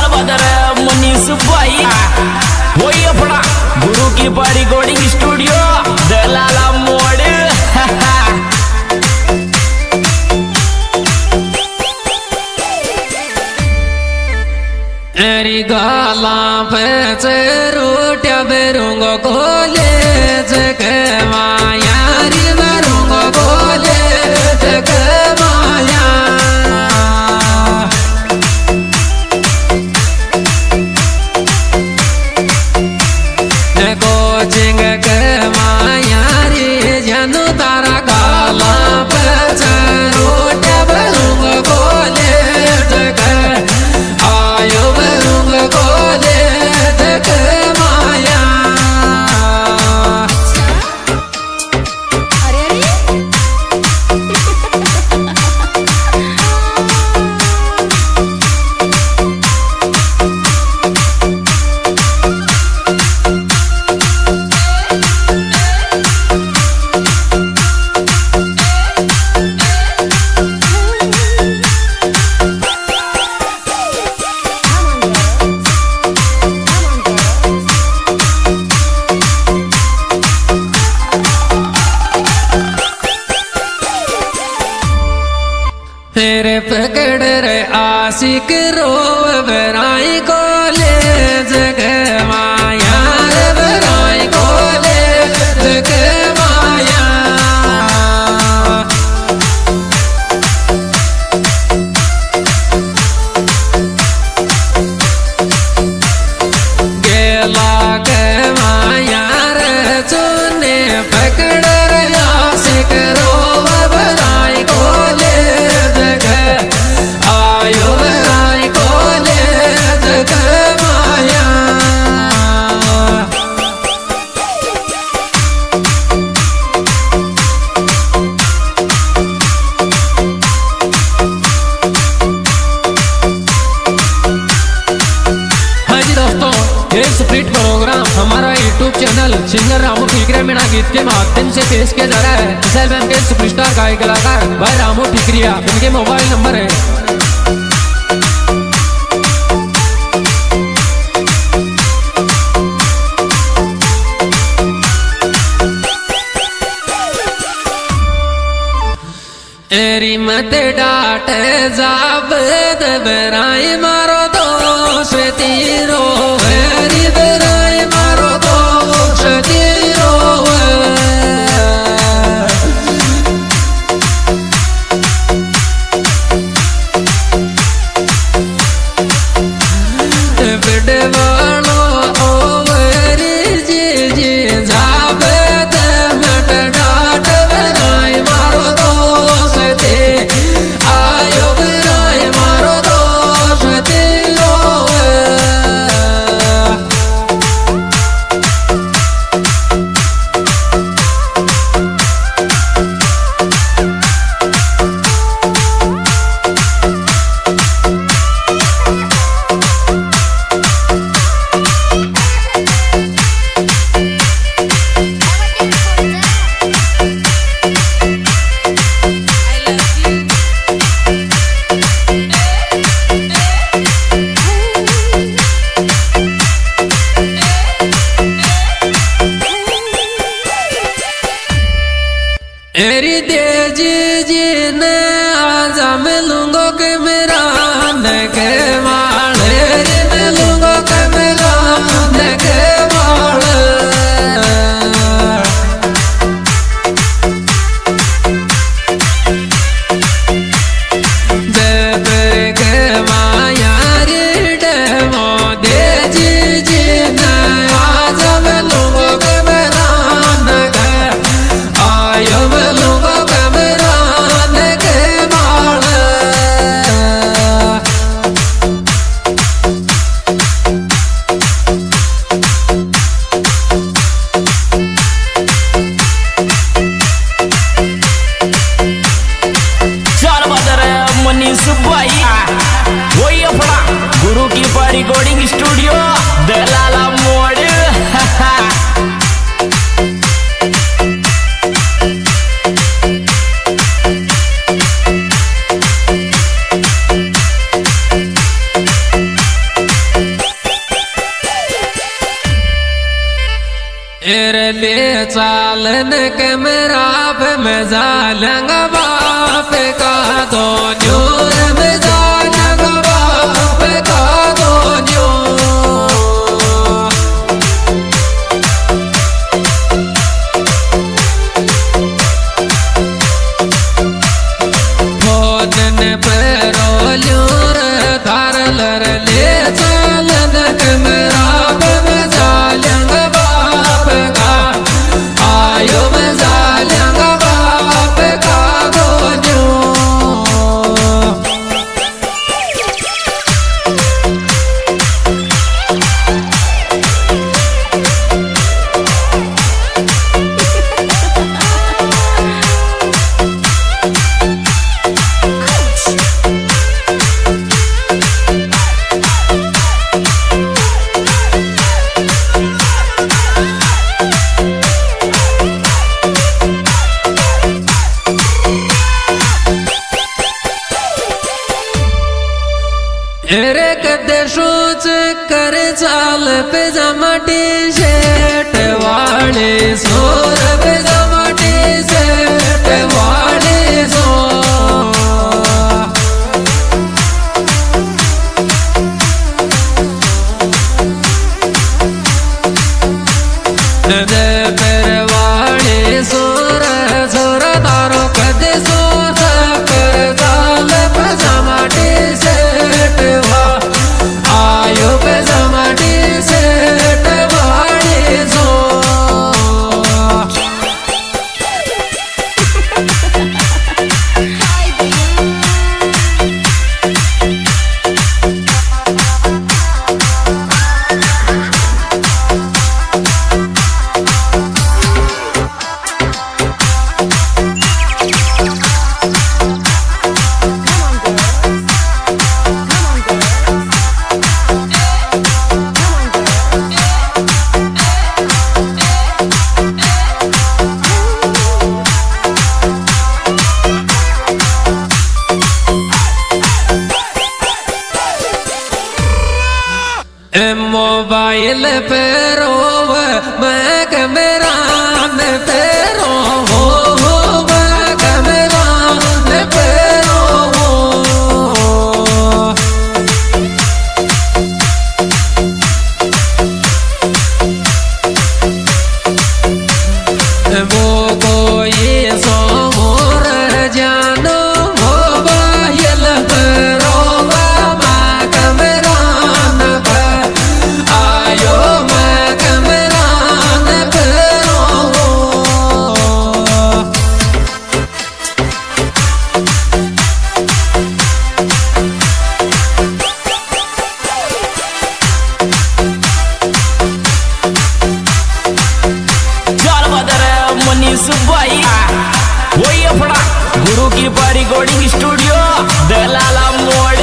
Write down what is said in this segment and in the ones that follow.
सरदार बदर मनीष भाई वो वही अपना गुरु की बड़ी गोडिंग स्टूडियो दलाला मोड़। तेरी गाला पे चे que roba. ग्रेस फ्रीट प्रोग्राम हमारा YouTube channel singer Ramu Thikre Meena गीत के माध्यम से पेश किया जा रहा है। इस एल्बम के सुपरस्टार गायक, कलाकार भाई रामू ठीकरिया, उनके मोबाइल नंबर है। तेरी मत डाट, जाब दबराई मारो दो श्वेती रो Feride cicine azam के मेरा पे मज़ा लंग बाप का दो न्यूर मज़ा लंगा बाप का એરે કદે શું જ કરે ચાલ પે જમટી શેઠ વાળી સોર પે सुबाई वही अपना गुरु की रिकॉर्डिंग स्टूडियो दलाला मोड़।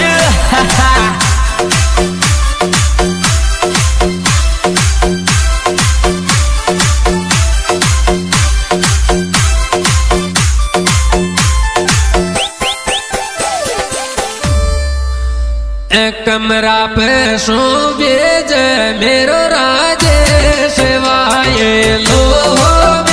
कमरा पे सो भेज मेरो राजे सेवाए लोग